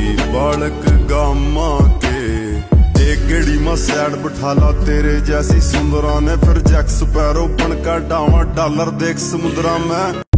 सी बालक गामा के एक गेड़ी में सैड बिठा ला तेरे जैसी सुंदरा ने फिर जैक स्पैरो बन का डावा डॉलर देख समुद्रा में